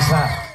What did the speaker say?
Parabéns.